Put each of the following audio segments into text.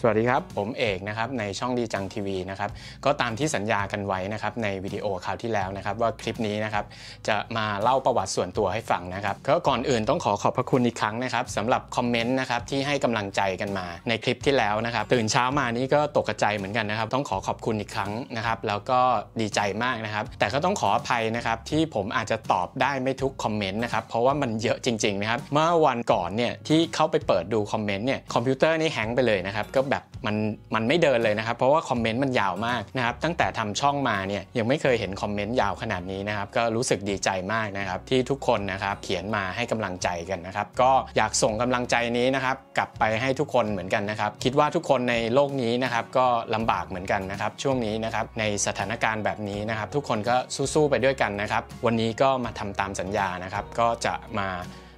สวัสดีครับ ผมเอกนะครับในช่องดีจังทีวีนะครับก็ตามที่สัญญากันไว้นะครับในวิดีโอคราวที่แล้วนะครับว่าคลิปนี้นะครับจะมาเล่าประวัติส่วนตัวให้ฟังนะครับก็ก่อนอื่นต้องขอขอบพระคุณอีกครั้งนะครับสำหรับคอมเมนต์นะครับที่ให้กำลังใจกันมาในคลิปที่แล้วนะครับตื่นเช้ามานี่ก็ตกใจเหมือนกันนะครับต้องขอขอบคุณอีกครั้งนะครับแล้วก็ดีใจมากนะครับแต่ก็ต้องขออภัยนะครับที่ผมอาจจะตอบได้ไม่ทุกคอมเมนต์นะครับเพราะว่ามันเยอะจริงๆนะครับเมื่อวันก่อนเนี่ยที่เข้าไปเปิดดูคอมเมนต์เนี่ยคอมพิวเตอร์นี่ hang ไปเลยนะครับก็แบบมันมันไม่เดินเลยนะครับ เพราะว่าคอมเมนต์มันยาวมากนะครับตั้งแต่ทำช่องมาเนี่ยยังไม่เคยเห็นคอมเมนต์ยาวขนาดนี้นะครับก็รู้สึกดีใจมากนะครับที่ทุกคนนะครับเขียนมาให้กำลังใจกันนะครับก็อยากส่งกำลังใจนี้นะครับกลับไปให้ทุกคนเหมือนกันนะครับคิดว่าทุกคนในโลกนี้นะครับก็ลำบากเหมือนกันนะครับช่วงนี้นะครับในสถานการณ์แบบนี้นะครับทุกคนก็สู้ๆไปด้วยกันนะครับวันนี้ก็มาทำตามสัญญานะครับก็จะมา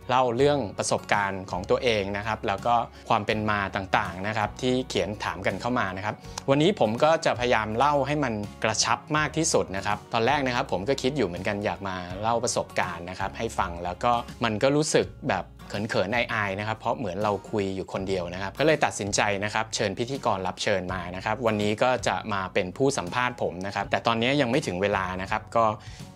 เล่าเรื่องประสบการณ์ของตัวเองนะครับ แล้วก็ความเป็นมาต่างๆนะครับที่เขียนถามกันเข้ามานะครับ วันนี้ผมก็จะพยายามเล่าให้มันกระชับมากที่สุดนะครับ ตอนแรกนะครับผมก็คิดอยู่เหมือนกันอยากมาเล่าประสบการณ์นะครับให้ฟังแล้วก็มันก็รู้สึกแบบ เขินๆอายๆนะครับ เพราะเหมือนเราคุยอยู่คนเดียวนะครับ ก็เลยตัดสินใจนะครับ เชิญพิธีกรรับเชิญมานะครับ วันนี้ก็จะมาเป็นผู้สัมภาษณ์ผมนะครับ แต่ตอนนี้ยังไม่ถึงเวลานะครับ ก็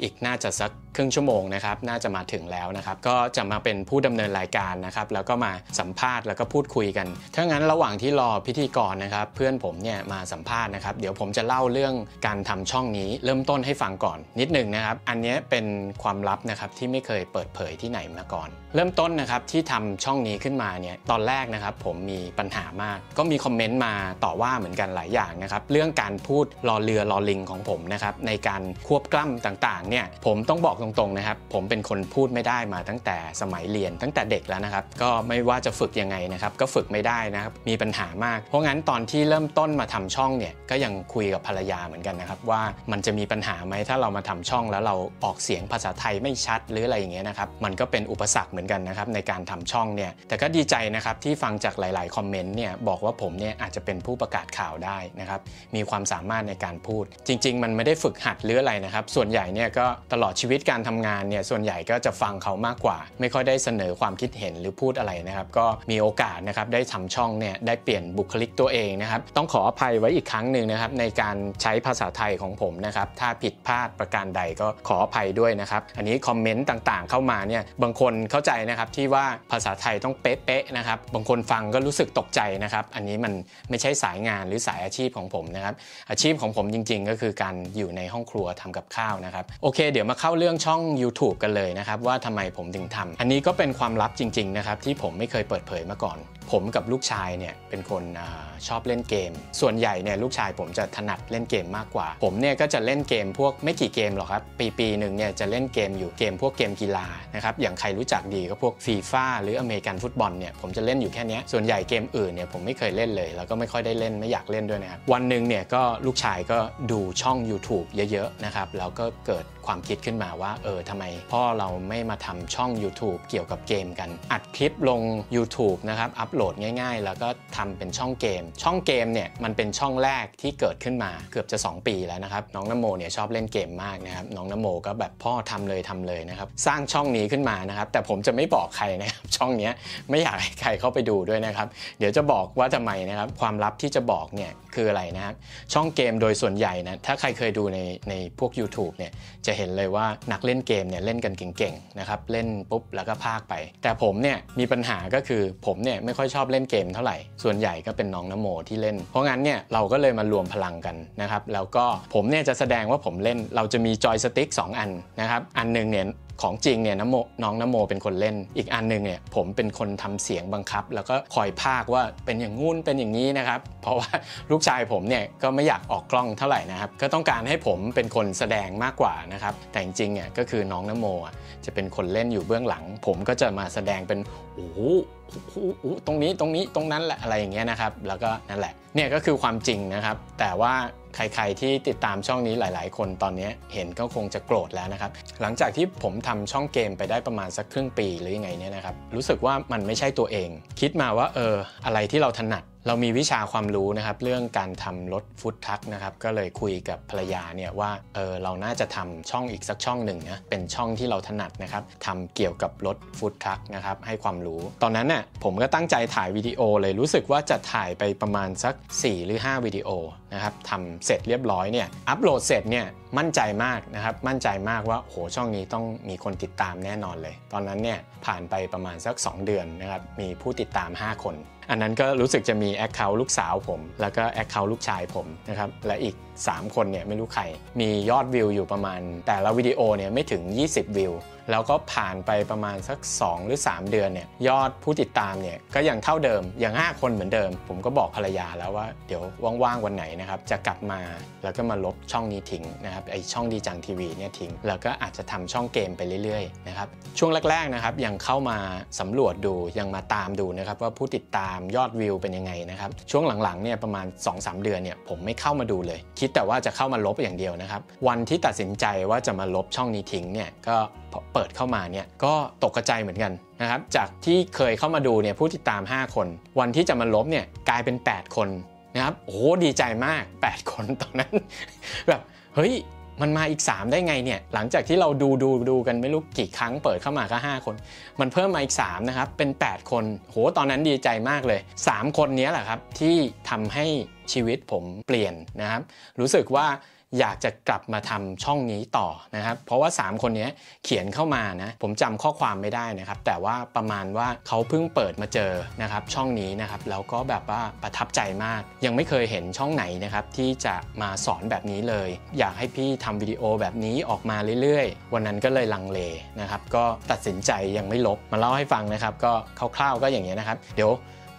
อีกน่าจะสักครึ่งชั่วโมงนะครับ น่าจะมาถึงแล้วนะครับ ก็จะมาเป็นผู้ดำเนินรายการนะครับ แล้วก็มาสัมภาษณ์แล้วก็พูดคุยกัน ถ้างั้นระหว่างที่รอพิธีกรนะครับ เพื่อนผมเนี่ยมาสัมภาษณ์นะครับ เดี๋ยวผมจะเล่าเรื่องการทำช่องนี้ เริ่มต้นให้ฟังก่อน นิดหนึ่งนะครับ อันนี้เป็นความลับนะครับที่ไม่เคยเปิดเผยที่ไหนมาก่อน เริ่มต้นนะครับที่ทำช่องนี้ขึ้นมาเนี่ยตอนแรกนะครับผมมีปัญหามาก ก็มีคอมเมนต์มาต่อว่าเหมือนกันหลายอย่างนะครับเรื่องการพูดรอเรือรอลิงของผมนะครับในการควบกล้ำต่างๆเนี่ยผมต้องบอกตรงๆนะครับผมเป็นคนพูดไม่ได้มาตั้งแต่สมัยเรียนตั้งแต่เด็กแล้วนะครับก็ไม่ว่าจะฝึกยังไงนะครับก็ฝึกไม่ได้นะครับมีปัญหามาก เพราะงั้นตอนที่เริ่มต้นมาทำช่องเนี่ยก็ยังคุยกับภรรยาเหมือนกันนะครับว่ามันจะมีปัญหาไหมถ้าเรามาทำช่องแล้วเราออกเสียงภาษาไทยไม่ชัดหรืออะไรอย่างเงี้ยนะครับมันก็เป็นอุปสรรคเหมือนกันนะครับในการการทำช่องเนี่ยแต่ก็ดีใจนะครับที่ฟังจากหลาย ๆ คอมเมนต์เนี่ยบอกว่าผมเนี่ยอาจจะเป็นผู้ประกาศข่าวได้นะครับมีความสามารถในการพูด จริง ๆ มันไม่ได้ฝึกหัดหรืออะไรนะครับ ส่วนใหญ่เนี่ยก็ตลอดชีวิตการทำงานเนี่ยส่วนใหญ่ก็จะฟังเขามากกว่า ไม่ค่อยได้เสนอความคิดเห็นหรือพูดอะไรนะครับ ก็มีโอกาสนะครับได้ทำช่องเนี่ยได้เปลี่ยนบุคลิกตัวเองนะครับต้องขออภัยไว้อีกครั้งหนึ่งนะครับในการใช้ภาษาไทยของผมนะครับถ้าผิดพลาดประการใดก็ขออภัยด้วยนะครับ อันนี้คอมเมนต์ต่างๆ เข้ามาเนี่ยบางคนเข้าใจนะครับที่ว่าภาษาไทยต้องเป๊ะๆนะครับ บางคนฟังก็รู้สึกตกใจนะครับ อันนี้มันไม่ใช่สายงานหรือสายอาชีพของผมนะครับ อาชีพของผมจริง ๆ ก็คือการอยู่ในห้องครัวทำกับข้าวนะครับ โอเค เดี๋ยวมาเข้าเรื่องช่อง YouTube กันเลยนะครับ ว่าทำไมผมถึงทำอันนี้ก็เป็นความลับจริง ๆ นะครับ ที่ผมไม่เคยเปิดเผยมาก่อน ผมกับลูกชายเนี่ยเป็นคนอชอบเล่นเกม ส่วนใหญ่เนี่ยลูกชายผมจะถนัดเล่นเกมมากกว่า ผมเนี่ยก็จะเล่นเกมพวกไม่กี่เกมหรอกครับ ปีปีหนึ่งเนี่ยจะเล่นเกมอยู่เกมพวกเกมกีฬานะครับ อย่างใครรู้จักดีก็พวกฟีฟาหรืออเมริกันฟุตบอลเนี่ยผมจะเล่นอยู่แค่นี้ส่วนใหญ่เกมอื่นเนี่ยผมไม่เคยเล่นเลย แล้วก็ไม่ค่อยได้เล่นไม่อยากเล่นด้วยนะครับวันหนึ่งเนี่ยก็ลูกชายก็ดูช่อง YouTube เยอะๆนะครับแล้วก็เกิดความคิดขึ้นมาว่าเออทำไมพ่อเราไม่มาทำช่อง YouTube เกี่ยวกับเกมกัน อัดคลิปลง YouTube นะครับอัปโหลดง่าย ๆ แล้วก็ทำเป็นช่องเกม ช่องเกมเนี่ยมันเป็นช่องแรกที่เกิดขึ้นมาเกือบจะ 2 ปีแล้วนะครับน้องนโมเนี่ยชอบเล่นเกมมากนะครับน้องนโมก็แบบพ่อทำเลยทำเลยนะครับสร้างช่องนี้ขึ้นมานะครับแต่ผมจะไม่บอกใครนะครับช่องนี้ไม่อยากให้ใครเข้าไปดูด้วยนะครับ เดี๋ยวจะบอกว่าทำไมนะครับความลับที่จะบอกเนี่ยคืออะไรนะครับช่องเกมโดยส่วนใหญ่นะถ้าใครเคยดูในในพวก YouTube เนี่ยจะเห็นเลยว่านักเล่นเกมเนี่ยเล่นกันเก่งๆนะครับเล่นปุ๊บแล้วก็พากไป แต่ผมเนี่ยมีปัญหาก็คือผมเนี่ยไม่ค่อยชอบเล่นเกมเท่าไหร่ส่วนใหญ่ก็เป็นน้องนโมที่เล่น เพราะงั้นเนี่ยเราก็เลยมารวมพลังกันนะครับแล้วก็ผมเนี่ยจะแสดงว่าผมเล่นเราจะมีจอยสติ๊ก2อันนะครับอันหนึงเนี่ย ของจริงเนี่ยน้ำโมน้องนโมเป็นคนเล่น อีกอันหนึ่งเนี่ยผมเป็นคนทำเสียงบังคับ แล้วก็คอยภาคว่าเป็นอย่างงู้นเป็นอย่างนี้นะครับ เพราะว่าลูกชายผมเนี่ยก็ไม่อยากออกกล้องเท่าไหร่นะครับ ก็ต้องการให้ผมเป็นคนแสดงมากกว่านะครับ แต่จริงๆเนี่ยก็คือน้องนโมจะเป็นคนเล่นอยู่เบื้องหลัง ผมก็จะมาแสดงเป็นโอ้ตรงนี้ตรงนี้ตรงนั้นแหละอะไรอย่างเงี้ยนะครับ แล้วก็นั่นแหละเนี่ยก็คือความจริงนะครับ แต่ว่าใครๆที่ติดตามช่องนี้หลาย ๆ คนตอนนี้เห็นก็คงจะโกรธแล้วนะครับ หลังจากที่ผมทำช่องเกมไปได้ประมาณสักครึ่งปีหรือยังไงเนี่ยนะครับ รู้สึกว่ามันไม่ใช่ตัวเอง คิดมาว่าเอออะไรที่เราถนัด เรามีวิชาความรู้นะครับเรื่องการทำรถฟุตทักนะครับก็เลยคุยกับภรรยาเนี่ยว่าเออเราน่าจะทำช่องอีกสักช่องหนึ่งนะเป็นช่องที่เราถนัดนะครับทำเกี่ยวกับรถฟุตทักนะครับให้ความรู้ ตอนนั้นน่ะผมก็ตั้งใจถ่ายวิดีโอเลยรู้สึกว่าจะถ่ายไปประมาณสัก 4 หรือ 5 วิดีโอ นะครับทำเสร็จเรียบร้อยเนี่ยอัปโหลดเสร็จเนี่ยมั่นใจมากนะครับมั่นใจมากว่าโหช่องนี้ต้องมีคนติดตามแน่นอนเลย ตอนนั้นเนี่ยผ่านไปประมาณสัก 2 เดือนนะครับมีผู้ติดตาม 5 คน อันนั้นก็รู้สึกจะมี account ลูกสาวผม แล้วก็ account ลูกชายผมนะครับและอีก 3 คนเนี่ยไม่รู้ใคร มียอดวิวอยู่ประมาณ แต่ละวิดีโอเนี่ยไม่ถึง 20 วิวแล้วก็ผ่านไปประมาณสัก 2 หรือ 3 เดือนเนี่ยยอดผู้ติดตามเนี่ยก็ยังเท่าเดิมยัง 5 คนเหมือนเดิม ผมก็บอกภรรยาแล้วว่าเดี๋ยวว่างๆวันไหนนะครับจะกลับมาแล้วก็มาลบช่องนี้ทิ้งนะครับไอช่องดีจังทีวีเนี่ยทิ้งแล้วก็อาจจะทำช่องเกมไปเรื่อยๆนะครับช่วงแรกๆนะครับยังเข้ามาสำรวจดูยังมาตามดูนะครับว่าผู้ติดตามยอดวิวเป็นยังไงนะครับช่วงหลังๆเนี่ยประมาณ 2-3 เดือนเนี่ยผมไม่เข้ามาดูเลย คิดแต่ว่าจะเข้ามาลบอย่างเดียวนะครับวันที่ตัดสินใจว่าจะมาลบช่องนี้ทิ้งเนี่ยก็ เปิดเข้ามาเนี่ยก็ตกกระจายเหมือนกันนะครับจากที่เคยเข้ามาดูเนี่ยผู้ติดตาม 5 คน วันที่จะมาลบเนี่ยกลายเป็น 8 คนนะครับโอ้โหดีใจมาก 8 คนตอนนั้นแบบเฮ้ยมันมาอีก 3 ได้ไงเนี่ยหลังจากที่เราดูดูดูกันไม่รู้กี่ครั้งเปิดเข้ามาก็5คน มันเพิ่มมาอีก3นะครับเป็น 8 คนโหตอนนั้นดีใจมากเลย 3 คนนี้แหละครับที่ทำให้ชีวิตผมเปลี่ยนนะครับรู้สึกว่า อยากจะกลับมาทำช่องนี้ต่อนะครับ เพราะว่า 3 คนนี้เขียนเข้ามานะ ผมจำข้อความไม่ได้นะครับ แต่ว่าประมาณว่าเขาเพิ่งเปิดมาเจอนะครับช่องนี้นะครับแล้วก็แบบว่าประทับใจมาก ยังไม่เคยเห็นช่องไหนนะครับที่จะมาสอนแบบนี้เลย อยากให้พี่ทำวิดีโอแบบนี้ออกมาเรื่อยๆ วันนั้นก็เลยลังเลนะครับ ก็ตัดสินใจยังไม่ลบมาเล่าให้ฟังนะครับ ก็คร่าวๆก็อย่างนี้นะครับ เดี๋ยว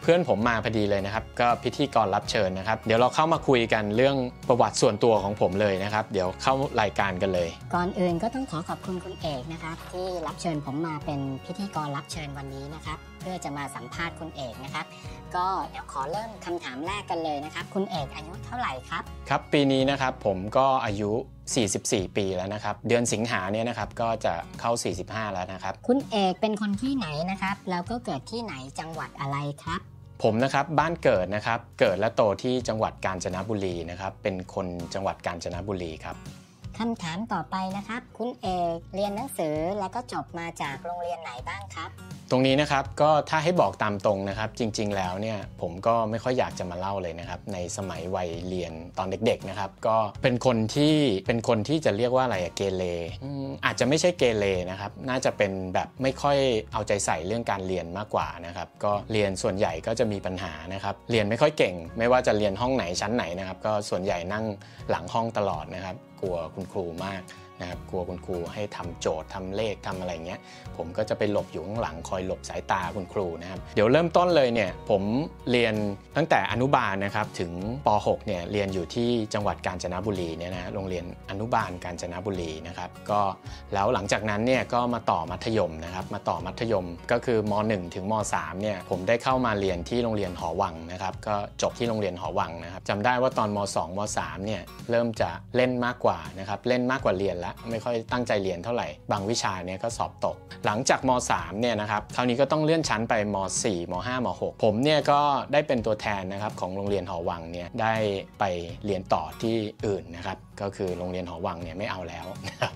เพื่อนผมมาพอดีเลยนะครับ ก็พิธีกรรับเชิญนะครับ เดี๋ยวเราเข้ามาคุยกันเรื่องประวัติส่วนตัวของผมเลยนะครับ เดี๋ยวเข้ารายการกันเลย ก่อนอื่นก็ต้องขอขอบคุณคุณเอกนะครับ ที่รับเชิญผมมาเป็นพิธีกรรับเชิญวันนี้นะครับ เพื่อจะมาสัมภาษณ์คุณเอกนะครับ ก็เดี๋ยวขอเริ่มคำถามแรกกันเลยนะครับ คุณเอกอายุเท่าไหร่ครับ ครับปีนี้นะครับผมก็อายุ 44 ปีแล้วนะครับ เดือนสิงหาเนี่ยนะครับก็จะเข้า 45 แล้วนะครับ คุณเอกเป็นคนที่ไหนนะครับ แล้วก็เกิดที่ไหนจังหวัดอะไรครับ ผมนะครับบ้านเกิดนะครับเกิดและโตที่จังหวัดกาญจนบุรีนะครับเป็นคนจังหวัดกาญจนบุรีครับ คำถามต่อไปนะครับ คุณเอกเรียนหนังสือแล้วก็จบมาจากโรงเรียนไหนบ้างครับ ตรงนี้นะครับก็ถ้าให้บอกตามตรงนะครับ จริง ๆ แล้วเนี่ยผมก็ไม่ค่อยอยากจะมาเล่าเลยนะครับ ในสมัยวัยเรียนตอนเด็ก ๆ นะครับ ก็เป็นคนที่เป็นคนที่จะเรียกว่าอะไรอะเกเรอาจจะไม่ใช่เกเรนะครับ น่าจะเป็นแบบไม่ค่อยเอาใจใส่เรื่องการเรียนมากกว่านะครับ ก็เรียนส่วนใหญ่ก็จะมีปัญหานะครับ เรียนไม่ค่อยเก่ง ไม่ว่าจะเรียนห้องไหนชั้นไหนนะครับ ก็ส่วนใหญ่นั่งหลังห้องตลอดนะครับ ลัวคุณครูมาก นะครับกลัวคุณครูให้ทำโจทย์ทำเลขทำอะไรเงี้ยผมก็จะไปหลบอยู่ข้างหลังคอยหลบสายตาคุณครูนะครับเดี๋ยวเริ่มต้นเลยเนี่ยผมเรียนตั้งแต่อนุบาลนะครับถึงป .6 เนี่ยเรียนอยู่ที่จังหวัดกาญจนบุรีเนี่ยนะโรงเรียนอนุบาลกาญจนบุรีนะครับก็แล้วหลังจากนั้นเนี่ยก็มาต่อมัธยมนะครับมาต่อมัธยมก็คือม .1 ถึงม .3 เนี่ยผมได้เข้ามาเรียนที่โรงเรียนหอวังนะครับก็จบที่โรงเรียนหอวังนะครับจำได้ว่าตอนม 2 ม 3 เนี่ยเริ่มจะเล่นมากกว่านะครับเล่นมากกว่าเรียนละไม่ค่อยตั้งใจเรียนเท่าไหร่ บางวิชาเนี่ยก็สอบตก หลังจากม 3 เนี่ยนะครับคราวนี้ก็ต้องเลื่อนชั้นไปม 4 ม 5 ม 6 ผมเนี่ยก็ได้เป็นตัวแทนนะครับของโรงเรียนหอวังเนี่ยได้ไปเรียนต่อที่อื่นนะครับก็คือโรงเรียนหอวังเนี่ยไม่เอาแล้วนะครับ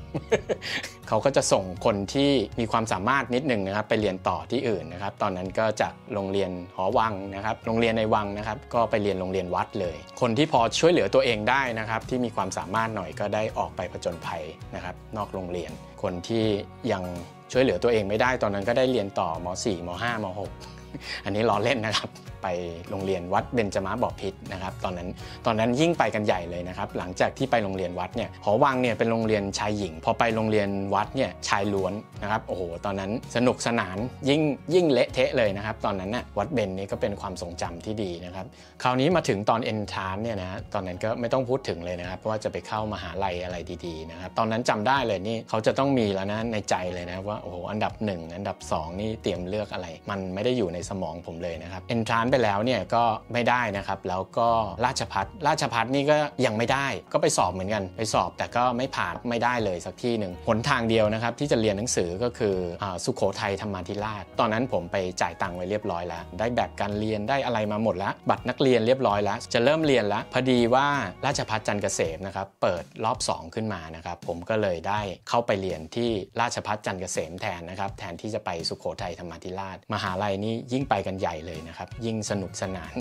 เขาก็จะส่งคนที่มีความสามารถนิดหนึ่งนะครับไปเรียนต่อที่อื่นนะครับ ตอนนั้นก็จากโรงเรียนหอวังนะครับ โรงเรียนในวังนะครับ ก็ไปเรียนโรงเรียนวัดเลย คนที่พอช่วยเหลือตัวเองได้นะครับ ที่มีความสามารถหน่อยก็ได้ออกไปผจญภัยนะครับ นอกโรงเรียน คนที่ยังช่วยเหลือตัวเองไม่ได้ตอนนั้นก็ได้เรียนต่อม 4 ม 5 ม 6 อันนี้ล้อเล่นนะครับ ไปโรงเรียนวัดเบญจมาบพิตรนะครับ ตอนนั้นตอนนั้นยิ่งไปกันใหญ่เลยนะครับ หลังจากที่ไปโรงเรียนวัดเนี่ยหอวังเนี่ยเป็นโรงเรียนชายหญิง พอไปโรงเรียนวัดเนี่ยชายล้วนนะครับโอ้โหตอนนั้นสนุกสนานยิ่งยิ่งเละเทะเลยนะครับ ตอนนั้นน่ะวัดเบญนี่ก็เป็นความทรงจำที่ดีนะครับ คราวนี้มาถึงตอนเอนทานเนี่ยนะตอนนั้นก็ไม่ต้องพูดถึงเลยนะครับเพราะว่าจะไปเข้ามหาลัยอะไรดีๆนะครับตอนนั้นจำได้เลยนี่เขาจะต้องมีแล้วนะในใจเลยนะว่าโอ้โหอันดับ 1 อันดับ 2 นี่เตรียมเลือกอะไร มันไม่ได้อยู่ในในสมองผมเลยนะครับเอนทรานไปแล้วเนี่ยก็ไม่ได้นะครับแล้วก็ราชพัฒราชพัฒนี่ก็ยังไม่ได้ก็ไปสอบเหมือนกันไปสอบแต่ก็ไม่ผ่านไม่ได้เลยสักที่หนึ่งหนทางเดียวนะครับที่จะเรียนหนังสือก็คืออสุขโขทัยธรรมาธิราช ตอนนั้นผมไปจ่ายตังค์ไว้เรียบร้อยแล้ว ได้แบบการเรียนได้อะไรมาหมดแล้ว บัตรนักเรียนเรียบร้อยแล้ว จะเริ่มเรียนแล้วพอดีว่าราชพัฒจันเกษมนะครับเปิดรอบ 2 ขึ้นมานะครับผมก็เลยได้เข้าไปเรียนที่ราชพัฒจันเกษมแทนนะครับแทนที่จะไปสุขโขทัยธรรมาธิราช มหาลัยนี่ยิ่งไปกันใหญ่เลยนะครับ ยิ่งสนุกสนาน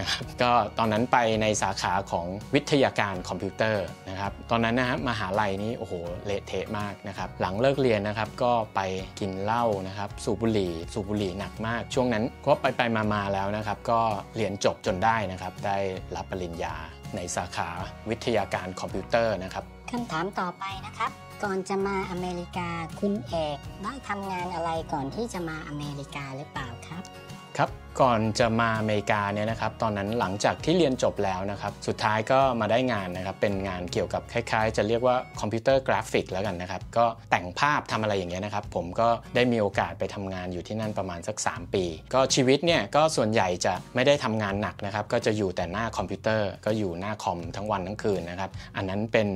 นะครับก็ตอนนั้นไปในสาขาของวิทยาการคอมพิวเตอร์นะครับตอนนั้นนะฮะมหาลัยนี้โอ้โหเละเทะมากนะครับหลังเลิกเรียนนะครับก็ไปกินเหล้านะครับสูบบุหรี่ สูบบุหรี่หนักมาก ช่วงนั้นก็ไปไปมามาแล้วนะครับก็เรียนจบจนได้นะครับได้รับปริญญาในสาขาวิทยาการคอมพิวเตอร์นะครับคำถามต่อไปนะครับ ก่อนจะมาอเมริกาคุณเอกได้ทำงานอะไรก่อนที่จะมาอเมริกาหรือเปล่าครับ ครับก่อนจะมาอเมริกาเนี่ยนะครับตอนนั้นหลังจากที่เรียนจบแล้วนะครับสุดท้ายก็มาได้งานนะครับเป็นงานเกี่ยวกับคล้ายๆ จะเรียกว่าคอมพิวเตอร์กราฟิกแล้วกันนะครับก็แต่งภาพทำอะไรอย่างเงี้ยนะครับผมก็ได้มีโอกาสไปทำงานอยู่ที่นั่นประมาณสัก 3 ปี ก็ชีวิตเนี่ยก็ส่วนใหญ่จะไม่ได้ทำงานหนักนะครับก็จะอยู่แต่หน้าคอมพิวเตอร์ ก็อยู่หน้าคอมทั้งวันทั้งคืนนะครับอันนั้นเป็น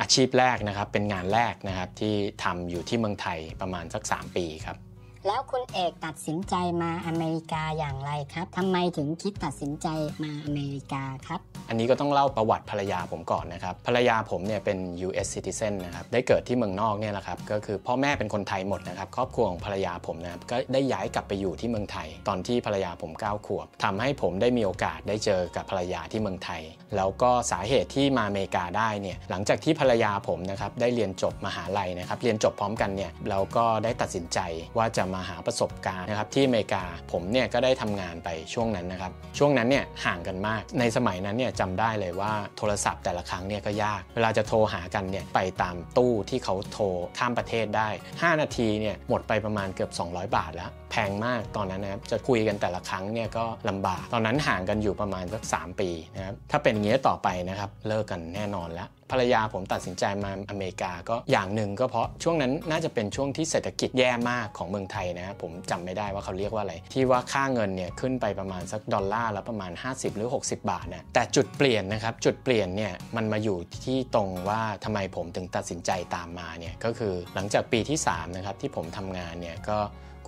อาชีพแรกนะครับเป็นงานแรกนะครับที่ทำอยู่ที่เมืองไทยประมาณสัก 3 ปีครับ แล้วคุณเอกตัดสินใจมาอเมริกาอย่างไรครับทำไมถึงคิดตัดสินใจมาอเมริกาครับอันนี้ก็ต้องเล่าประวัติภรรยาผมก่อนนะครับ ภรรยาผมเนี่ยเป็น US citizen นะครับ ได้เกิดที่เมืองนอกเนี่ยแหละครับ ก็คือพ่อแม่เป็นคนไทยหมดนะครับ ครอบครัวของภรรยาผมนะครับ ก็ได้ย้ายกลับไปอยู่ที่เมืองไทย ตอนที่ภรรยาผม 9 ขวบทำให้ผมได้มีโอกาสได้เจอกับภรรยาที่เมืองไทย แล้วก็สาเหตุที่มาอเมริกาได้เนี่ย หลังจากที่ภรรยาผมนะครับได้เรียนจบมหาลัยนะครับ เรียนจบพร้อมกันเนี่ย เราก็ได้ตัดสินใจว่าจะมาหาประสบการณ์นะครับที่อเมริกาผมเนี่ยก็ได้ทำงานไปช่วงนั้นนะครับ ช่วงนั้นเนี่ยห่างกันมาก ในสมัยนั้นเนี่ยจำได้เลยว่าโทรศัพท์แต่ละครั้งเนี่ยก็ยาก เวลาจะโทรหากันเนี่ยไปตามตู้ที่เขาโทรข้ามประเทศได้ 5 นาทีเนี่ยหมดไปประมาณเกือบ 200 บาทแล้วแพงมากตอนนั้นนะครับจะคุยกันแต่ละครั้งเนี่ยก็ลำบาก ตอนนั้นห่างกันอยู่ประมาณสัก3ปีนะครับถ้าเป็นอย่างนี้ต่อไปนะครับเลิกกันแน่นอนแล้วภรรยาผมตัดสินใจมาอเมริกาก็อย่างหนึ่งก็เพราะช่วงนั้นน่าจะเป็นช่วงที่เศรษฐกิจแย่มากของเมืองไทยนะครับผมจำไม่ได้ว่าเขาเรียกว่าอะไร ที่ว่าค่าเงินเนี่ยขึ้นไปประมาณสักดอลลาร์ละประมาณ 50 หรือ 60 บาทเนี่ยแต่จุดเปลี่ยนนะครับจุดเปลี่ยนเนี่ยมันมาอยู่ที่ตรงว่าทำไมผมถึงตัดสินใจตามมาเนี่ยก็คือหลังจากปีที่3นะครับที่ผมทำงานเนี่ยก็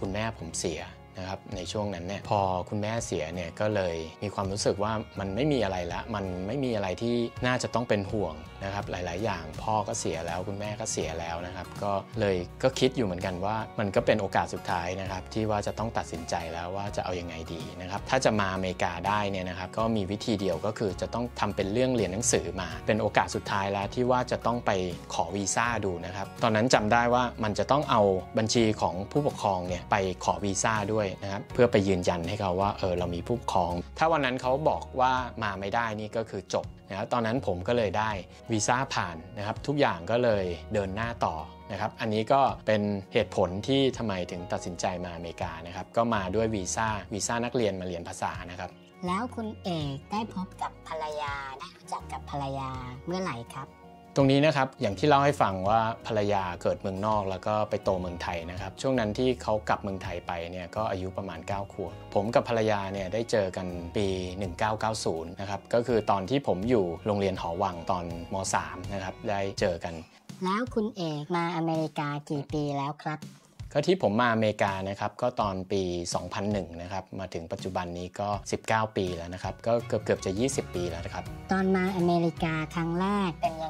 คุณแม่ผมเสีย นะครับในช่วงนั้นเนี่ยพอคุณแม่เสียเนี่ยก็เลยมีความรู้สึกว่ามันไม่มีอะไรละ มันไม่มีอะไรที่น่าจะต้องเป็นห่วงนะครับหลาย ๆ อย่างพ่อก็เสียแล้วคุณแม่ก็เสียแล้วนะครับ ก็เลยก็คิดอยู่เหมือนกันว่ามันก็เป็นโอกาสสุดท้ายนะครับที่ว่าจะต้องตัดสินใจแล้วว่าจะเอาอยัางไงดีนะครับถ้าจะมาอเมริกาได้เนี่ยนะครับก็มีวิธีเดียวก็คือจะต้องทำเป็นเรื่องเรียนหนังสือมา เป็นโอกาสสุดท้ายแล้วที่ว่าจะต้องไปขอวีซ่าดูนะครับตอนนั้นจำได้ว่ามันจะต้องเอาบัญชีของผู้ปกครองเนี่ยไปขอวีซ่าด้วยนะครับเพื่อไปยืนยันให้เขาว่าเออเรามีผู้ปกครอง ถ้าวันนั้นเขาบอกว่ามาไม่ได้นี่ก็คือจบนะครับตอนนั้นผมก็เลยได้วีซ่าผ่านนะครับทุกอย่างก็เลยเดินหน้าต่อนะครับอันนี้ก็เป็นเหตุผลที่ทำไมถึงตัดสินใจมาอเมริกานะครับก็มาด้วยวีซ่าวีซ่านักเรียนมาเรียนภาษานะครับแล้วคุณเอกได้พบกับภรรยาได้รู้จักกับภรรยาเมื่อไหร่ครับ รงนี้นะครับอย่างที่เล่าให้ฟังว่าภรรยาเกิดเมืองนอก แล้วก็ไปโตเมืองไทยนะครับช่วงนั้นที่เขากลับเมืองไทยไปเนี่ยก็อายุประมาณ 9 ขวบผมกับภรรยาเนี่ยได้เจอกันปี 1990 นะครับก็คือตอนที่ผมอยู่โรงเรียนหอวังตอนม .3 นะครับได้เจอกัน แล้วคุณเอกมาอเมริกากี่ปีแล้วครับก็ที่ผมมาอเมริกานะครับก็ตอนปี 2001 นะครับมาถึงปัจจุบันนี้ก็ 19 ปีแล้วนะครับ ก็เกือบเกือบจะ 20 ปีแล้วนะครับ ตอนมาอเมริกาครั้งแรกเป็นยังไง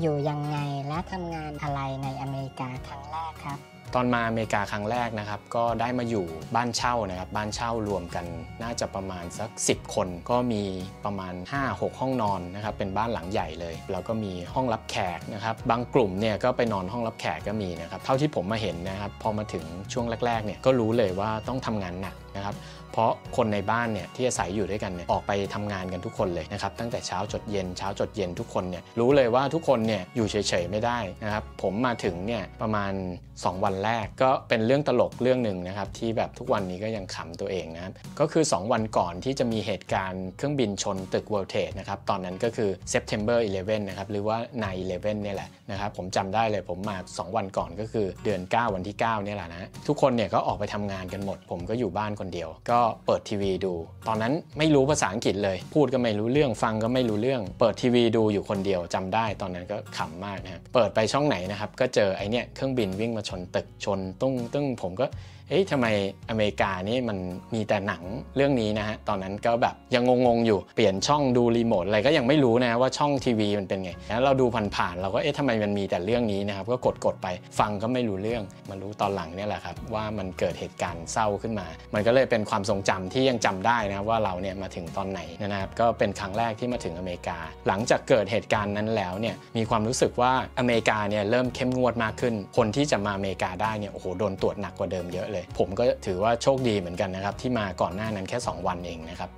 อยู่ยังไงและทำงานอะไรในอเมริกาครั้งแรกครับ ตอนมาอเมริกาครั้งแรกนะครับ ก็ได้มาอยู่บ้านเช่านะครับ บ้านเช่ารวมกันน่าจะประมาณสัก 10 คน ก็มีประมาณ 5-6 ห้องนอนนะครับ เป็นบ้านหลังใหญ่เลย แล้วก็มีห้องรับแขกนะครับ บางกลุ่มเนี่ยก็ไปนอนห้องรับแขกก็มีนะครับ เท่าที่ผมมาเห็นนะครับ พอมาถึงช่วงแรกๆเนี่ยก็รู้เลยว่าต้องทำงานหนักนะครับ เพราะคนในบ้านเนี่ยที่อาศัยอยู่ด้วยกันเนี่ยออกไปทำงานกันทุกคนเลยนะครับตั้งแต่เช้าจดเย็นเช้าจดเย็นทุกคนเนี่ยรู้เลยว่าทุกคนเนี่ยอยู่เฉยๆไม่ได้นะครับผมมาถึงเนี่ยประมาณ 2 วันแรกก็เป็นเรื่องตลกเรื่องหนึ่งนะครับที่แบบทุกวันนี้ก็ยังขำตัวเองนะครับก็คือ 2 วันก่อนที่จะมีเหตุการณ์เครื่องบินชนตึก World Trade นะครับตอนนั้นก็คือ September 11นะครับหรือว่า9/11เนี่ยแหละนะครับผมจำได้เลยผมมา 2 วันก่อนก็คือเดือน 9 วันที่9เนี่ยแหละนะทุกคนเนี่ยก็ออกไปทำงานกันหมด ผมก็อยู่บ้านคนเดียว ก็เปิดทีวีดู ตอนนั้นไม่รู้ภาษาอังกฤษเลย พูดก็ไม่รู้เรื่องฟังก็ไม่รู้เรื่อง เปิดทีวีดูอยู่คนเดียวจำได้ ตอนนั้นก็ขำมากนะครับเปิดไปช่องไหนนะครับก็เจอไอเนี้ยเครื่องบินวิ่งมาชนตึกชนตุ้งตึ้งผมก็ เอ๊ะทำไมอเมริกานี่มันมีแต่หนังเรื่องนี้นะฮะ ตอนนั้นก็แบบยังงงๆอยู่ เปลี่ยนช่องดูรีโมทอะไรก็ยังไม่รู้นะว่าช่องทีวีมันเป็นไงแล้วเราดูผ่านๆเราก็เอ๊ะทำไมมันมีแต่เรื่องนี้นะครับ ก็กดๆไปฟังก็ไม่รู้เรื่อง มารู้ตอนหลังเนี่ยแหละครับว่ามันเกิดเหตุการณ์เศร้าขึ้นมา มันก็เลยเป็นความทรงจำที่ยังจำได้นะว่าเราเนี่ยมาถึงตอนไหนนะครับ ก็เป็นครั้งแรกที่มาถึงอเมริกา หลังจากเกิดเหตุการณ์นั้นแล้วเนี่ยมีความรู้สึกว่าอเมริกาเนี่ยเริ่มเข้มงวดมากขึ้น คนที่จะมาอเมริกาได้เนี่ยโอ้โหโดนตรวจหนักกว่าเดิมเยอะเลยผมก็ถือว่าโชคดีเหมือนกันนะครับที่มาก่อนหน้านั้นแค่ 2 วันเองนะครับ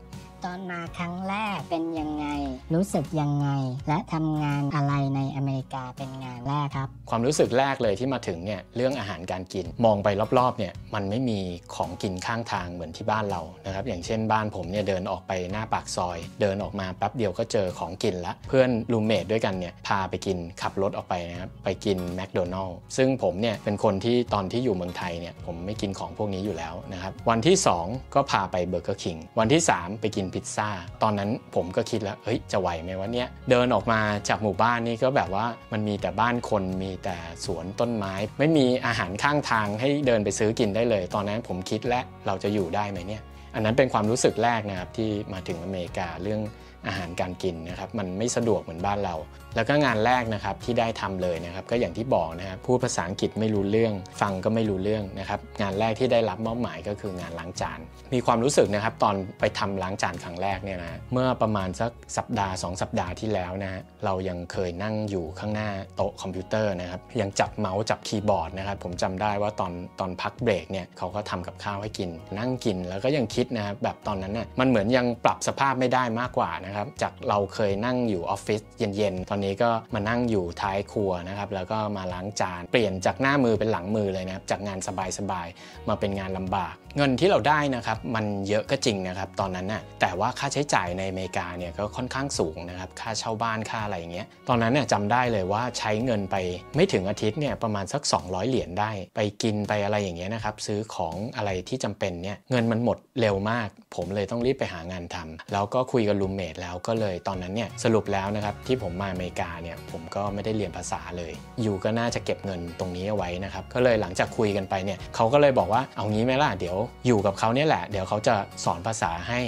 ตอนมาครั้งแรกเป็นยังไง รู้สึกยังไง และทำงานอะไรในอเมริกาเป็นงานแรกครับ ความรู้สึกแรกเลยที่มาถึงเนี่ยเรื่องอาหารการกินมองไปรอบๆเนี่ยมันไม่มีของกินข้างทางเหมือนที่บ้านเรานะครับอย่างเช่นบ้านผมเนี่ยเดินออกไปหน้าปากซอย เดินออกมาแป๊บเดียวก็เจอของกินละเพื่อน roommate ด้วยกันเนี่ยพาไปกินขับรถออกไปนะครับไปกินแมคโดนัลด์ซึ่งผมเนี่ยเป็นคนที่ตอนที่อยู่เมืองไทยเนี่ยผมไม่กินของพวกนี้อยู่แล้วนะครับวันที่ 2 ก็พาไปเบอร์เกอร์คิงวันที่ 3 ไปกินพิซซ่า ตอนนั้นผมก็คิดแล้วเฮ้ยจะไหวไหมวะเนี่ยเดินออกมาจากหมู่บ้านนี่ก็แบบว่ามันมีแต่บ้านคนมีแต่สวนต้นไม้ ไม่มีอาหารข้างทางให้เดินไปซื้อกินได้เลย ตอนนั้นผมคิดและเราจะอยู่ได้ไหมเนี่ยอันนั้นเป็นความรู้สึกแรกนะครับที่มาถึงอเมริกาเรื่องอาหารการกินนะครับมันไม่สะดวกเหมือนบ้านเรา แล้วก็งานแรกนะครับที่ได้ทำเลยนะครับก็อย่างที่บอกนะครับพูดภาษาอังกฤษไม่รู้เรื่อง ฟังก็ไม่รู้เรื่องนะครับงานแรกที่ได้รับมอบหมายก็คืองานล้างจาน มีความรู้สึกนะครับตอนไปทำล้างจานครั้งแรกเนี่ยนะเมื่อประมาณสักสัปดาห์ 2 สัปดาห์ที่แล้วนะฮะเรายังเคยนั่งอยู่ข้างหน้าโต๊ะคอมพิวเตอร์นะครับยังจับเมาส์จับคีย์บอร์ดนะครับผมจำได้ว่าตอนตอนพักเบรกเนี่ยเขาก็ทำกับข้าวให้กิน นั่งกินแล้วก็ยังคิดนะครับแบบตอนนั้นน่ะมันเหมือนยังปรับสภาพไม่ได้มากกว่านะครับจากเราเคยนั่งอยู่ออฟฟิศเย็นๆตอนนี้ก็มานั่งอยู่ท้ายครัวนะครับแล้วก็มาล้างจานเปลี่ยนจากหน้ามือเป็นหลังมือเลยนะครับจากงานสบายๆมาเป็นงานลำบากเงินที่เราได้นะครับมันเยอะก็จริงนะครับตอนนั้นน่ะแต่ว่าค่าใช้จ่ายในอเมริกาเนี่ยก็ค่อนข้างสูงนะครับค่าเช่าบ้านค่าอะไรอย่างเงี้ยตอนนั้นเนี่ยจำได้เลยว่าใช้เงินไปไม่ถึงอาทิตย์เนี่ยประมาณสัก 200 เหรียญได้ ไปกินไปอะไรอย่างเงี้ยนะครับซื้อของอะไรที่จำเป็นเนี่ยเงินมันหมดเร็วมาก ผมเลยต้องรีบไปหางานทำแล้วก็คุยกับรูมเมทแล้วก็เลยตอนนั้นเนี่ยสรุปแล้วนะครับที่ผมมาอเมริกาเนี่ยผมก็ไม่ได้เรียนภาษาเลย อยู่ก็น่าจะเก็บเงินตรงนี้เอาไว้นะครับก็เลยหลังจากคุยกันไปเนี่ยเขาก็เลยบอกว่าเอางี้ไหมล่ะเดี๋ยวอยู่กับเขาเนี่ยแหละ เดี๋ยวเขาจะสอนภาษาให้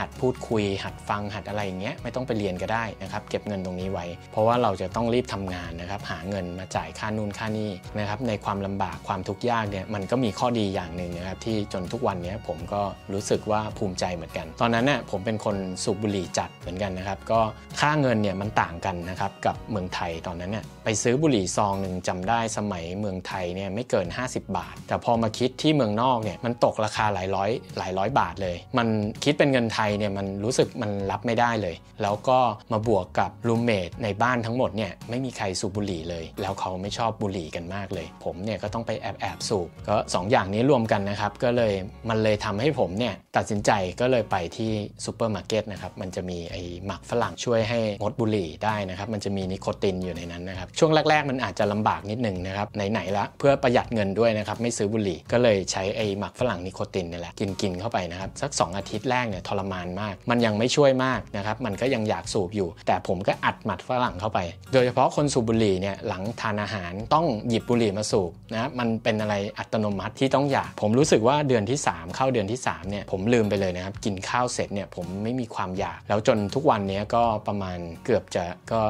หัดพูดคุย หัดฟังหัดอะไรอย่างเงี้ยไม่ต้องไปเรียนก็ได้นะครับเก็บเงินตรงนี้ไว้ เพราะว่าเราจะต้องรีบทำงานนะครับหาเงินมาจ่ายค่านู่นค่านี่นะครับในความลำบากความทุกข์ยากเนี่ยมันก็มีข้อดีอย่างหนึ่งนะครับที่จนทุกวันนี้ผมก็รู้สึกว่าภูมิใจเหมือนกัน ตอนนั้นน่ยผมเป็นคนสูบบุหรี่จัดเหมือนกันนะครับก็ค่าเงินเนี่ยมันต่างกันนะครับกับเมืองไทยตอนนั้นเนี่ยไปซื้อบุหรี่ซองหนึ่งจำได้สมัยเมืองไทยเนี่ยไม่เกิน 50 บาท แต่พอมาคิดที่เมืองนอกเนี่ยมันตกราคาหลายร้อยหลายร้อยบาทเลย มันคิดเป็นเงินไทยเนี่ยมันรู้สึกมันรับไม่ได้เลย แล้วก็มาบวกกับรูมเมทในบ้านทั้งหมดเนี่ยไม่มีใครสูบบุหรี่เลย แล้วเขาไม่ชอบบุหรี่กันมากเลย ผมเนี่ยก็ต้องไปแอบแอบสูบก็สองอย่างนี้รวมกันนะครับก็เลยมันเลยทำให้ผมเนี่ยตัดสินใจก็เลยไปที่ซูเปอร์มาร์เก็ตนะครับมันจะมีไอ้หมากฝรั่งช่วยให้งดบุหรี่ได้นะครับมันจะมีนิโคตินอยู่ในนั้นนะครับช่วงแรก ๆ มันอาจจะลำบากนิดหนึ่งนะครับไหนๆละเพื่อประหยัดเงินด้วยนะครับไม่ซื้อบุหรี่ก็เลยใช้ไอ้หมากฝรั่งนิโคตินนี่แหละกินกินเข้าไปนะครับสัก 2 อาทิตย์แรกเนี่ยทรมานมาก มันยังไม่ช่วยมากนะครับ มันก็ยังอยากสูบอยู่ แต่ผมก็อัดหมากฝรั่งเข้าไป โดยเฉพาะคนสูบบุหรี่เนี่ยหลังทานอาหารต้องหยิบบุหรี่มาสูบนะมันเป็นอะไรอัตโนมัติที่ต้องอยาก ผมรู้สึกว่าเดือนที่ 3 เข้าเดือนที่3เนี่ยผมลืมไปเลยนะครับกินข้าวเสร็จเนี่ยผมไม่มีความอยาก แล้วจนทุกวันนี้ก็ประมาณเกือบจะก็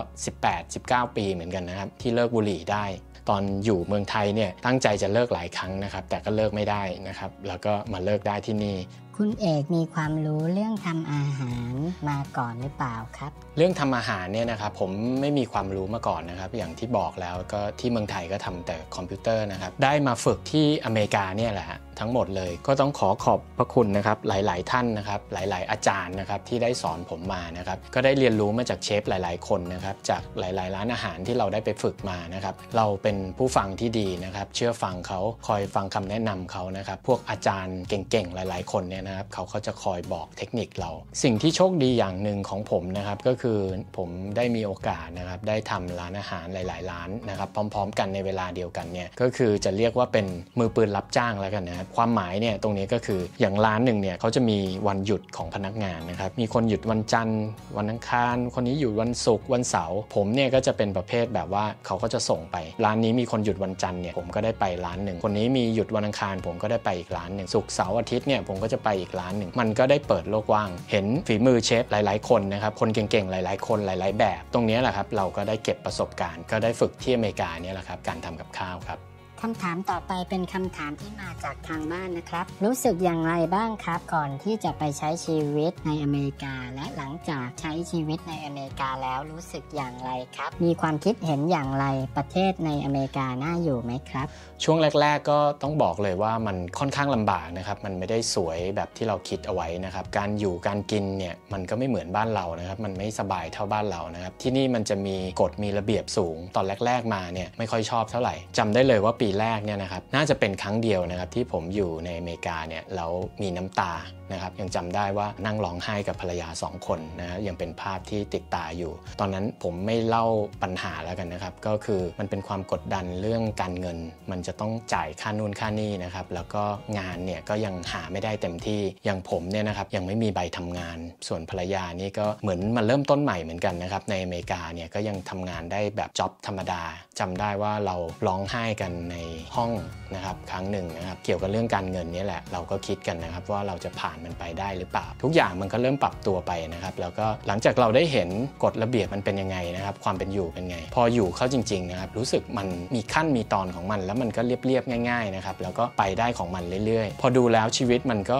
18-19 ปีเหมือนกันนะครับที่เลิกบุหรี่ได้ตอนอยู่เมืองไทยเนี่ยตั้งใจจะเลิกหลายครั้งนะครับ แต่ก็เลิกไม่ได้นะครับ แล้วก็มาเลิกได้ที่นี่ คุณเอกมีความรู้เรื่องทำอาหารมาก่อนหรือเปล่าครับ เรื่องทำอาหารเนี่ยนะครับผมไม่มีความรู้มาก่อนนะครับ อย่างที่บอกแล้วก็ที่เมืองไทยก็ทำแต่คอมพิวเตอร์นะครับ ได้มาฝึกที่อเมริกาเนี่ยแหละฮะ ทั้งหมดเลย ก็ต้องขอขอบพระคุณนะครับหลาย ๆ ท่านนะครับหลาย ๆ อาจารย์นะครับที่ได้สอนผมมานะครับก็ได้เรียนรู้มาจากเชฟหลาย ๆ คนนะครับจากหลาย ๆ ร้านอาหารที่เราได้ไปฝึกมานะครับเราเป็นผู้ฟังที่ดีนะครับเชื่อฟังเขาคอยฟังคำแนะนำเขานะครับพวกอาจารย์เก่ง ๆ หลาย ๆ คนเนี่ยนะครับเขาก็จะคอยบอกเทคนิคเรา สิ่งที่โชคดีอย่างหนึ่งของผมนะครับก็คือผมได้มีโอกาสนะครับได้ทำร้านอาหารหลาย ๆ ร้านนะครับพร้อม ๆ กันในเวลาเดียวกันเนี่ยก็คือจะเรียกว่าเป็นมือปืนรับจ้างแล้วกันนะครับความหมายเนี่ยตรงนี้ก็คืออย่างร้านหนึ่งเนี่ยเขาจะมีวันหยุดของพนักงานนะครับมีคนหยุดวันจันทร์ วันอังคาร คนนี้หยุดวันศุกร์วันเสาร์ผมเนี่ยก็จะเป็นประเภทแบบว่าเขาก็จะส่งไป ร้านนี้มีคนหยุดวันจันทร์เนี่ยผมก็ได้ไปร้านหนึ่งคนนี้มีหยุดวันอังคาร ผมก็ได้ไปอีกร้านหนึ่งศุกร์เสาร์อาทิตย์เนี่ยผมก็จะไปอีกร้านหนึ่งมันก็ได้เปิดโลกว้าง เห็นฝีมือเชฟหลาย ๆ คนนะครับคนเก่งๆหลาย ๆ คนหลาย ๆ แบบ ตรงนี้แหละครับเราก็ได้เก็บประสบการณ์ ก็ได้ฝึกที่อเมริกาเนี่ยแหละครับการทำกับข้าวครับ คำถามต่อไปเป็นคำถามที่มาจากทางบ้านนะครับ รู้สึกอย่างไรบ้างครับ ก่อนที่จะไปใช้ชีวิตในอเมริกา และหลังจากใช้ชีวิตในอเมริกาแล้วรู้สึกอย่างไรครับ มีความคิดเห็นอย่างไรประเทศในอเมริกาน่าอยู่ไหมครับ ช่วงแรก ๆ ก็ต้องบอกเลยว่ามันค่อนข้างลำบากนะครับ มันไม่ได้สวยแบบที่เราคิดเอาไว้นะครับ การอยู่การกินเนี่ยมันก็ไม่เหมือนบ้านเรานะครับ มันไม่สบายเท่าบ้านเรานะครับ ที่นี่มันจะมีกฎมีระเบียบสูง ตอนแรก ๆ มาเนี่ยไม่ค่อยชอบเท่าไหร่จำได้เลยว่าปีแรกเนี่ยนะครับน่าจะเป็นครั้งเดียวนะครับที่ผมอยู่ในอเมริกาเนี่ยแล้วมีน้ำตา นะครับยังจำได้ว่านั่งร้องไห้กับภรรยาสองคนนะยังเป็นภาพที่ติดตาอยู่ ตอนนั้นผมไม่เล่าปัญหาแล้วกันนะครับ ก็คือมันเป็นความกดดันเรื่องการเงิน มันจะต้องจ่ายค่านู่นค่านี่นะครับแล้วก็งานเนี่ยก็ยังหาไม่ได้เต็มที่อย่างผมเนี่ยนะครับยังไม่มีใบทำงาน ส่วนภรรยานี่ก็เหมือนมาเริ่มต้นใหม่เหมือนกันนะครับในอเมริกาเนี่ยก็ยังทำงานได้แบบจ็อบธรรมดาจำได้ว่าเราร้องไห้กันในห้องนะครับครั้งหนึ่งนะครับเกี่ยวกับเรื่องการเงินนี่แหละเราก็คิดกันนะครับว่าเราจะผ่านมันไปได้หรือเปล่า ทุกอย่างมันก็เริ่มปรับตัวไปนะครับ แล้วก็หลังจากเราได้เห็นกฎระเบียบมันเป็นยังไงนะครับ ความเป็นอยู่เป็นไง พออยู่เข้าจริงๆนะครับรู้สึกมันมีขั้นมีตอนของมัน แล้วมันก็เรียบๆง่ายๆนะครับแล้วก็ไปได้ของมันเรื่อยๆ พอดูแล้วชีวิตมันก็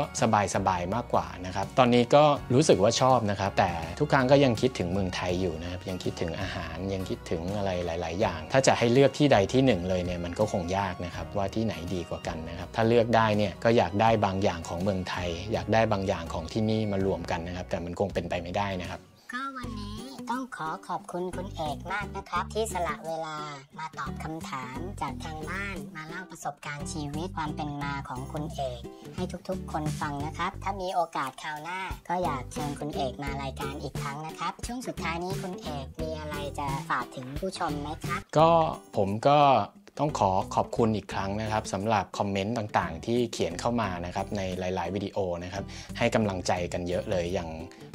สบายๆมากกว่านะครับตอนนี้ก็รู้สึกว่าชอบนะครับแต่ทุกครั้งก็ยังคิดถึงเมืองไทยอยู่นะครับยังคิดถึงอาหารยังคิดถึงอะไรหลาย ๆ อย่าง ถ้าจะให้เลือกที่ใดที่หนึ่งเลยเนี่ยมันก็คงยากนะครับว่าที่ไหนดีกว่ากันนะครับถ้าเลือกได้เนี่ยก็อยากได้บางอย่างของเมืองไทยอยากได้บางอย่างของที่นี่มารวมกันนะครับ แต่มันคงเป็นไปไม่ได้นะครับ ก็วันนี้ต้องขอขอบคุณคุณเอกมากนะครับ ที่สละเวลามาตอบคำถามจากทางบ้านมาเล่าประสบการณ์ชีวิตความเป็นมาของคุณเอก ให้ทุกๆ คนฟังนะครับ ถ้ามีโอกาสคราวหน้า ก็อยากเชิญคุณเอกมารายการอีกครั้งนะครับ ช่วงสุดท้ายนี้คุณเอกมีอะไรจะฝากถึงผู้ชมไหมครับ ก็ผมก็ ต้องขอขอบคุณอีกครั้งนะครับสำหรับคอมเมนต์ต่างๆ ที่เขียนเข้ามานะครับในหลาย ๆ วิดีโอนะครับให้กำลังใจกันเยอะเลยอย่าง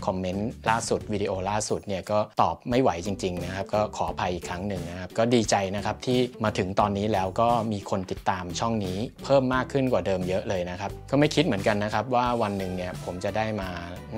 คอมเมนต์ล่าสุดวิดีโอล่าสุดเนี่ยก็ตอบไม่ไหวจริง ๆ นะครับ ก็ขออภัยอีกครั้งหนึ่งนะครับ ก็ดีใจนะครับที่มาถึงตอนนี้แล้วก็มีคนติดตามช่องนี้เพิ่มมากขึ้นกว่าเดิมเยอะเลยนะครับ ก็ไม่คิดเหมือนกันนะครับว่าวันหนึ่งเนี่ยผมจะได้มา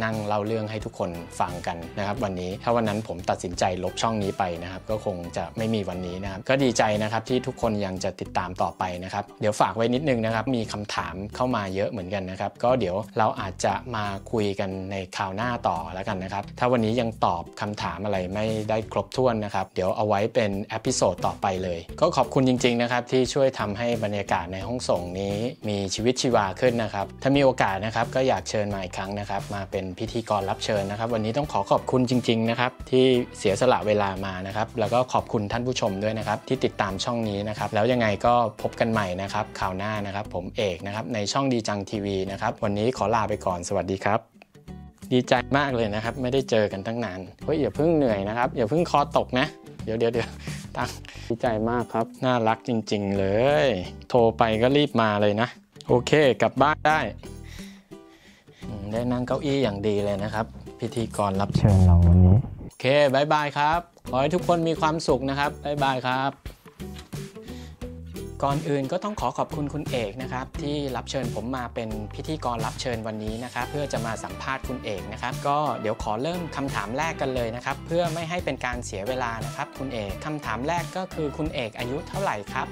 นั่งเล่าเรื่องให้ทุกคนฟังกันนะครับ วันนี้ถ้าวันนั้นผมตัดสินใจลบช่องนี้ไปนะครับ ก็คงจะไม่มีวันนี้นะครับก็ดีใจนะครับที่ทุกคนนยังจะติดตามต่อไปนะครับ เดี๋ยวฝากไว้นิดนึงนะครับ มีคำถามเข้ามาเยอะเหมือนกันนะครับ ก็เดี๋ยวเราอาจจะมาคุยกันในคราวหน้าต่อแล้วกันนะครับ ถ้าวันนี้ยังตอบคำถามอะไรไม่ได้ครบถ้วนนะครับ เดี๋ยวเอาไว้เป็นอพิโซดต่อไปเลย ก็ขอบคุณจริง ๆ นะครับ ที่ช่วยทำให้บรรยากาศในห้องส่งนี้มีชีวิตชีวาขึ้นนะครับ ถ้ามีโอกาสนะครับก็อยากเชิญมาอีกครั้งนะครับ มาเป็นพิธีกรรับเชิญนะครับ วันนี้ต้องขอขอบคุณจริง ๆ นะครับ ที่เสียสละเวลามานะครับ แล้วก็ขอบคุณท่านผู้ชมด้วยนะครับ ที่ติดตามช่องนี้นะครับแล้วยังไงก็พบกันใหม่นะครับคราวหน้านะครับ ผมเอกนะครับในช่องดีจังทีวีนะครับวันนี้ขอลาไปก่อนสวัสดีครับดีใจมากเลยนะครับ ไม่ได้เจอกันตั้งนานเฮ้ยอย่าเพิ่งเหนื่อยนะครับอย่าเพิ่งคอตกนะ เดี๋ยวเดี๋ยวเดี๋ยวตั้งดีใจมากครับ น่ารักจริง ๆ เลย โทรไปก็รีบมาเลยนะ โอเคกลับบ้านได้อืมได้นั่งเก้าอี้อย่างดีเลยนะครับ พิธีกรรับเชิญเราวันนี้ โอเค bye bye ครับ ขอให้ทุกคนมีความสุขนะครับ bye bye ครับ ก่อนอื่นก็ต้องขอขอบคุณคุณเอกนะครับที่รับเชิญผมมาเป็นพิธีกรรับเชิญวันนี้นะครับเพื่อจะมาสัมภาษณ์คุณเอกนะครับก็เดี๋ยวขอเริ่มคำถามแรกกันเลยนะครับเพื่อไม่ให้เป็นการเสียเวลานะครับคุณเอกคำถามแรกก็คือคุณเอกอายุเท่าไหร่ครับ